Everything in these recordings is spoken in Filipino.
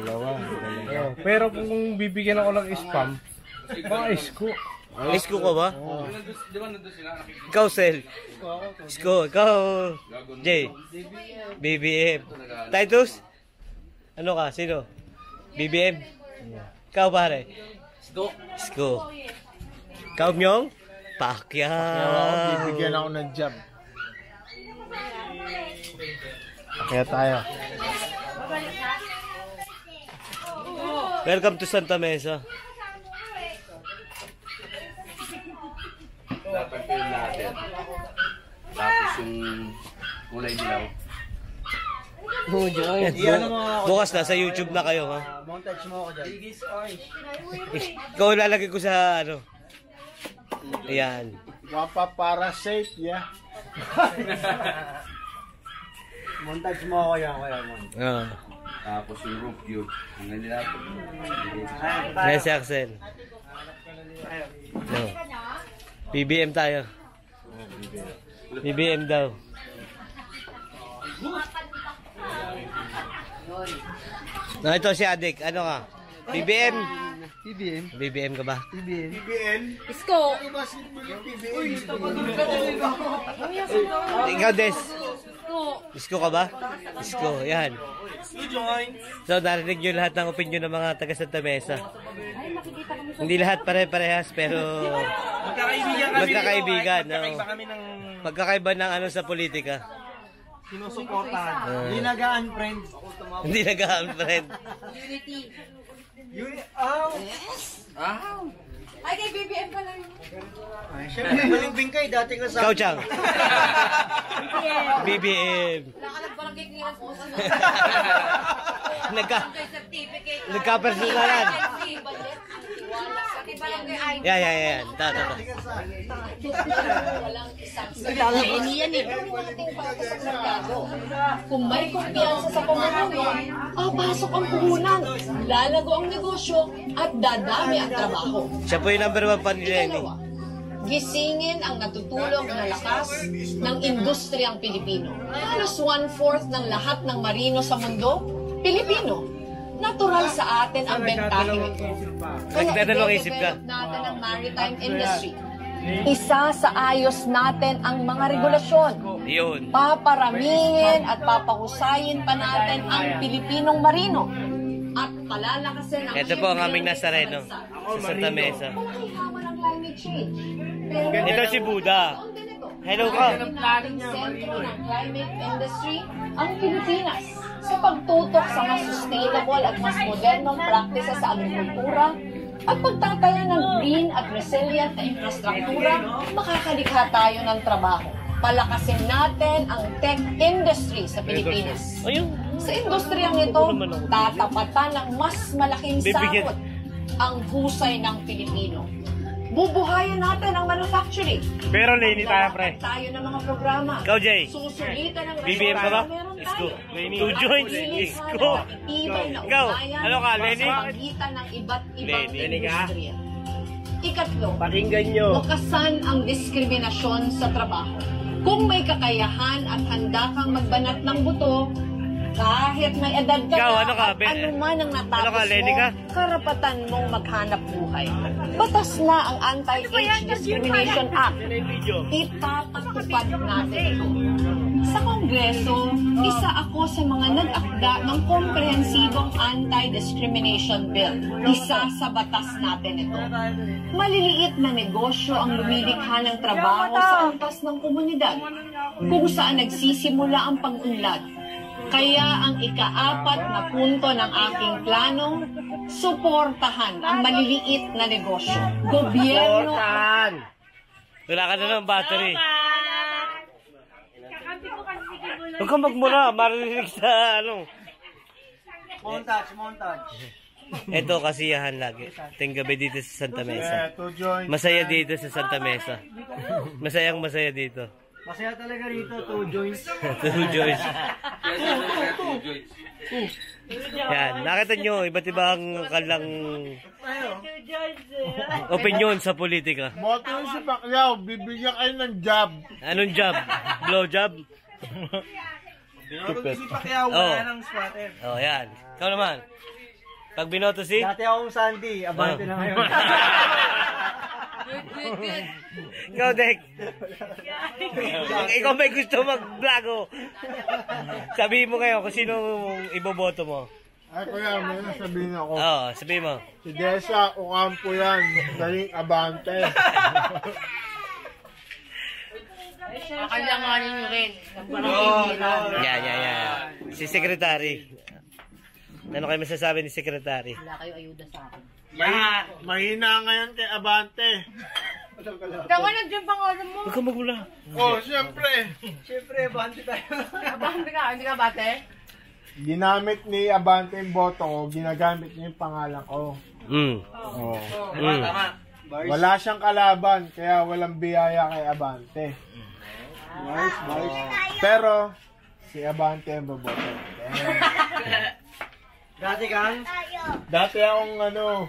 Dalawa. Oh, pero kung bibigyan ako ng spam, mga isko. Isko ka ba? Ikaw, Sel. Isko. Ikaw, Jay. BBM. Titus? Ano ka? Sino? BBM? Ikaw, pare? Isko. Isko. Ikaw, Myong? Pacquiao. bibigyan ako ng job. Kaya tayo. Welcome to Santa Mesa. Dapat yung natin. Tapos yung kulay dilaw. Bu- bukas na, sa YouTube na kayo, ha? Montage mo ako dyan. Ikaw lalagay ko sa, ano? Ayan. Wapa para safe, yeah. Montage mo ako yan, kuya Mon. Ah. Tapos yung roof cube. Ang nila Ayan si Axel. No. BBM tayo. BBM daw. No, ito si Adik. Ano ka? BBM. PBM. BBM ka ba? PBM. Isko. Ikaw, Des. Isko. Isko ka ba? Isko, yan. So, narinig nyo lahat ng opinion ng mga taga Santa Mesa. Hindi lahat pare-parehas, pero Magkakaibigan kami. magkakaibigan. no? Magkakaiba kami ng Magkakaiba ng ano sa politika. sinusuportahan. Ah, Ginagaan, friends. hindi nag friend. Unity. Yun, oh. Ay, kay BBM pa lang. Ay, syempre, maling kay dati ko sa... Ikaw, Chang. BBM. Sa Nagka, certificate. nagka-personalan. Yan, yan, yan. Ta, ta, ta. Walang isang Lenny yan eh. Kung may kumpiyansa sa pamumuno, papasok ang puhunan, lalago ang negosyo, at dadami ang trabaho. Siya po yung number one fan ni Lenny. Gisingin ang natutulong na lakas ng industriyang Pilipino. Halos one-fourth ng lahat ng marino sa mundo, Pilipino. Natural sa atin ang bentahing ito. Kaya i-develop natin ang maritime industry. Isa sa ayos natin ang mga regulasyon. Paparamihin at papahusayin pa natin ang Pilipinong marino. At palalakasin ang Ito po ang aming Nazareno sa Santa Mesa. Panghahaman ng climate change. Pero Ito si Buda. Hello ka. Sentro ng climate industry, ang Pilipinas, sa pagtutok sa mas sustainable at mas modernong practices sa agrikultura, at pagtatayo ng green at resilient na infrastruktura, makakalikha tayo ng trabaho. Palakasin natin ang tech industry sa Pilipinas. Ayun. Sa industriyang ito, tatapatan ng mas malaking sahod ang husay ng Pilipino. Bubuhayin natin ang manufacturing. Pero Lenny tayo, pre. Tayo ng mga programa. Ikaw, Jay. Susulitan ng BBM ka ba? Joints. Pagpilihan Isko. ng Itibay na Ikaw, ano ka, Lenny? sa pagitan ng iba't ibang industriya. Ikatlo, Pakinggan nyo. Wakasan ang diskriminasyon sa trabaho. Kung may kakayahan at handa kang magbanat ng buto, kahit may edad ka Ikaw, na ano ka, at ano man ang natapos Ano ka, mo, ka? karapatan mong maghanap buhay. Batas na ang Anti-Age Discrimination Act. Ipapatupad natin ito. Sa Kongreso, isa ako sa mga nag-akda ng komprehensibong anti-discrimination bill. Isa sa batas natin ito. Maliliit na negosyo ang lumilikha ng trabaho sa antas ng komunidad, kung saan nagsisimula ang pag-unlad. Kaya ang ikaapat na punto ng aking plano, suportahan ang maliliit na negosyo. Gobyerno Wala ka na ng battery. Huwag kang magmura. Marinig sa ano. Montage, montage. Ito kasiyahan lagi. Ting gabi dito sa Santa Mesa. Masaya dito sa Santa Mesa. Masayang masaya dito. Masaya talaga rito, two joints. Two Joyce. Yan, nakita nyo, iba't ibang kalang opinion sa politika. Yung si Pacquiao, bibigyan kayo ng job. Anong job? Blow job? Pero si Pacquiao, Oh. wala ng squatter. Oh, yan. Ikaw naman. Pag binoto si... Dati akong Sandy, abante na ngayon. Ikaw, Dek. Ikaw may gusto mag-vlog, oh. Sabihin mo ngayon kung sino iboboto mo. Ay, kuya, may nasabihin ako. Oo, sabihin mo. Si Desa Ocampo yan. Galing Abante. Kalanganin nyo rin. Yan, yan, yan. Si Secretary. Ano kayo masasabi ni Secretary? Wala kayo ayuda sa akin. Mahi- mahina ngayon kay Abante. Tawa na dyan pangalan mo. Huwag kang magmula. Oh, siyempre. Siyempre, abante tayo. Abante ka, hindi ka bate? Ginamit ni Abante yung boto ko, ginagamit niya yung pangalan ko. Mm. Oh. Mm. Wala siyang kalaban, kaya walang biyaya kay Abante. Nice, nice. Pero, si Abante ang boboto. Dati kang, Dati akong ano,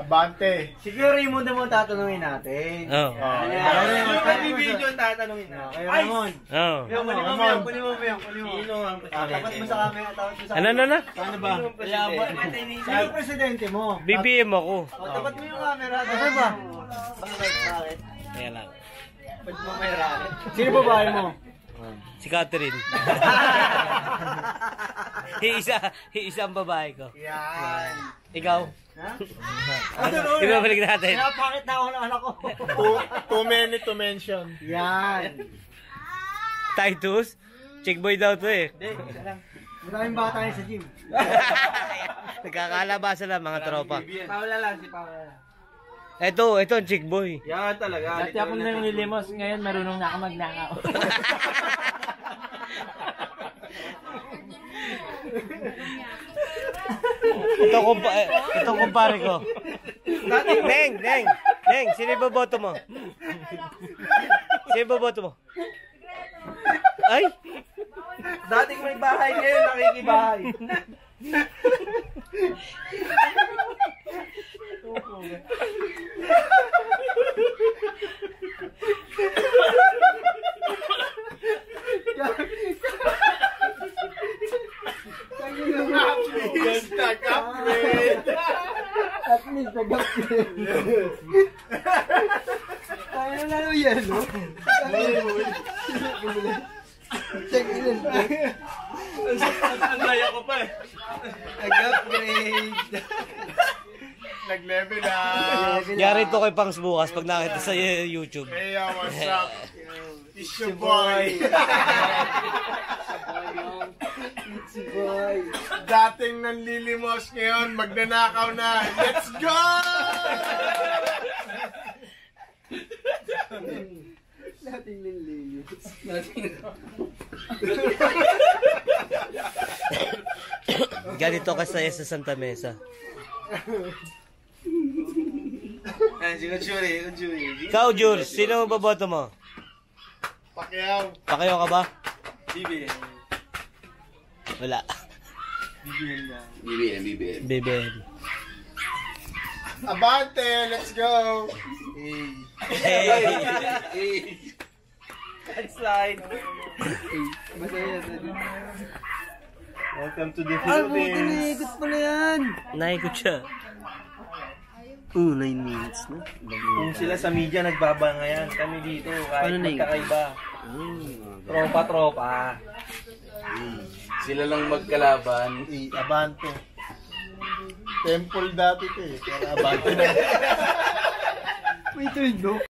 Abante. Siguro yung mundo mo tatanungin natin. Oo. Oh, Kaya Raymond, Pag video ang tatanungin na. Kaya Raymond. Oo. Yung, kunin mo, Raymond. yung, kunin mo, yung, kunin mo. Sino ang Tapat mo sa camera, tapat mo sa Ano, ano, ano? Ano ba? Sino yung presidente mo? BBM ako. O, tapat mo yung camera. Kasi ba? Bakit? Bakit? Kaya lang. Ba't mo may racket? Sino babae mo? Si Catherine. Iisa, iisa ang babae ko. Yan. Ikaw? Ha? Ibabalik natin. Pinapakit na ako ng anak ko. Too, too many to mention. Yan. Titus? Chick boy daw to eh. Maraming bata yun sa gym. Nagkakalabasa lang mga tropa. Paula lang, si Paula lang. Ito, ito ang chick boy. Yan talaga. Dati ako nang nilimos, ngayon marunong na ako magnakaw. ito kumpa eh, ito kumpare ko. Neng, Neng, Neng, sino iboboto mo? Sino iboboto mo? Ay, Dating may bahay ngayon, nakikibahay. Hashtag upgrade. At least, nag-upgrade. Kaya na lang yan, no? Check in. Ang laya ko pa eh. Nag-upgrade. Nag-level up. yari to kay Pangs bukas pag nakita sa YouTube. Hey, what's up? It's your boy. Si boy. Dating nanlilimos ngayon, magnanakaw na. Let's go! Ganito kasaya sa Santa Mesa. Kutsuri. Ikaw, Jules, sino ang boboto mo? Pacquiao. Pakayo ka ba? BBM. Wala. BBM, BBM. BBM. Abante, let's go! Hey! Slide. Welcome to the Philippines. niikot pala yan. Naikot siya. Oo, 9 minutes na. Kung sila sa media nagbabangayan, kami dito kahit Ano magkakaiba. Tropa-tropa. Sila lang magkalaban. Eh, Abante. Temple dati to eh. Pero Abante na. May tunog.